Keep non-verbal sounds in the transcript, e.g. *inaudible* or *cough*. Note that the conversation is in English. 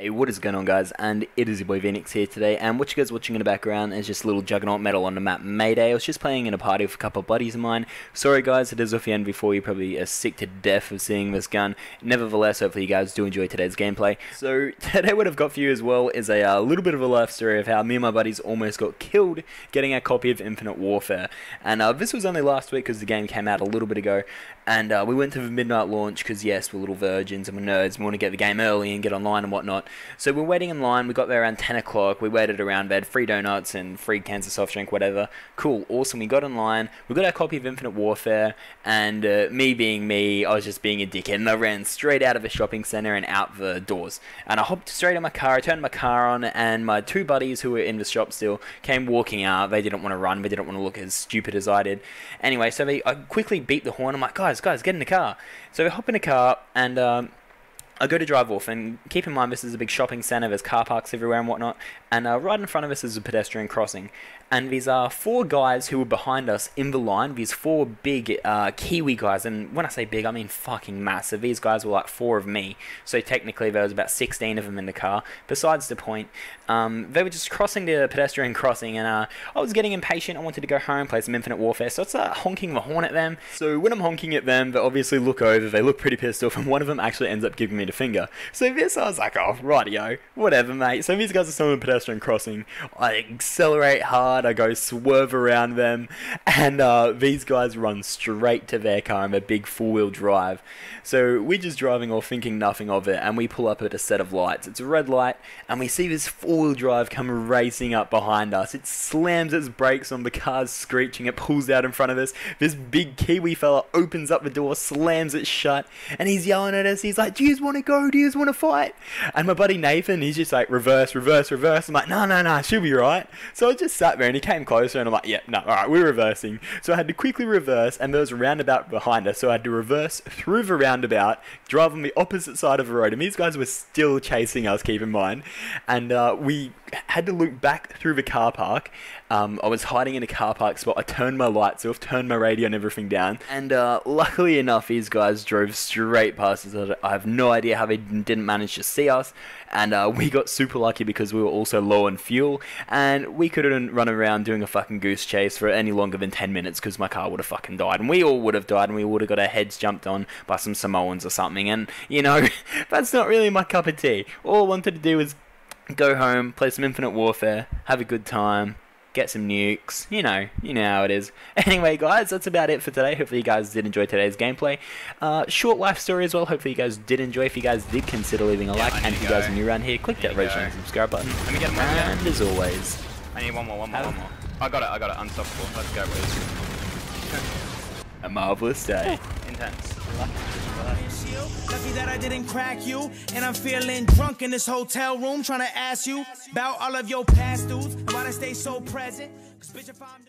Hey, what is going on guys, and it is your boy Veinex here today, and what you guys watching in the background is just a little Juggernaut medal on the map Mayday. I was just playing in a party with a couple of buddies of mine. Sorry guys, it is off the NV4 you probably are sick to death of seeing this gun. Nevertheless, hopefully you guys do enjoy today's gameplay. So, *laughs* today what I've got for you as well is a uh, little bit of a life story of how me and my buddies almost got killed getting a copy of Infinite Warfare. And uh, this was only last week because the game came out a little bit ago, and uh, we went to the midnight launch because yes, we're little virgins and we're nerds, we want to get the game early and get online and whatnot. So we're waiting in line. We got there around 10 o'clock. We waited around bed, free donuts and free cans of soft drink, whatever. Cool, awesome. We got in line. We got our copy of Infinite Warfare, and uh, me being me, I was just being a dickhead, and I ran straight out of a shopping center and out the doors. And I hopped straight in my car. I turned my car on, and my two buddies who were in the shop still came walking out. They didn't want to run. They didn't want to look as stupid as I did. Anyway, so they, I quickly beat the horn. I'm like, guys, guys, get in the car. So we hop in the car, and um, I go to drive off, and keep in mind this is a big shopping centre. There's car parks everywhere and whatnot. And uh, right in front of us is a pedestrian crossing. And these are four guys who were behind us in the line. These four big uh, Kiwi guys, and when I say big, I mean fucking massive. These guys were like four of me. So technically there was about 16 of them in the car. Besides the point, um, they were just crossing the pedestrian crossing, and uh, I was getting impatient. I wanted to go home, play some Infinite Warfare. So I start honking the horn at them. So when I'm honking at them, they obviously look over. They look pretty pissed off, and one of them actually ends up giving me finger. So this, I was like, oh, rightio, whatever, mate. So these guys are still in pedestrian crossing. I accelerate hard. I go swerve around them, and uh, these guys run straight to their car in a big four wheel drive. So we're just driving off, thinking nothing of it, and we pull up at a set of lights. It's a red light, and we see this four wheel drive come racing up behind us. It slams its brakes on the car's screeching, it pulls out in front of us. This big Kiwi fella opens up the door, slams it shut, and he's yelling at us. He's like, Do you want to go? Do you want to fight? And my buddy Nathan, he's just like, Reverse, reverse, reverse. I'm like, No, no, no, she'll be right. So I just sat there, and he came closer, and I'm like, Yeah, no, alright, we're reversing. So I had to quickly reverse, and there was a roundabout behind us, so I had to reverse through the roundabout, drive on the opposite side of the road, and these guys were still chasing us, keep in mind. And uh, we had to look back through the car park. Um, I was hiding in a car park spot. I turned my lights off, turned my radio and everything down. And uh, luckily enough, these guys drove straight past us. I have no idea how they didn't manage to see us. And uh, we got super lucky because we were also low on fuel. And we couldn't run around doing a fucking goose chase for any longer than 10 minutes because my car would have fucking died. And we all would have died and we would have got our heads jumped on by some Samoans or something. And, you know, *laughs* that's not really my cup of tea. All I wanted to do was go home, play some Infinite Warfare, have a good time, get some nukes. You know, you know how it is. *laughs* Anyway, guys, that's about it for today. Hopefully, you guys did enjoy today's gameplay. Uh, short life story as well. Hopefully, you guys did enjoy. If you guys did, consider leaving a Yeah, like. And if you guys are new around here, click that red and subscribe button. Let me get one And as always, I need one more, one more, one more. I got it, I got it. Unstoppable. Let's go, boys. a marvelous day. *laughs* Intense. Lucky that I didn't crack you. And I'm feeling drunk in this hotel room trying to ask you about all of your past dudes and why they stay so present. Cause bitch, if I'm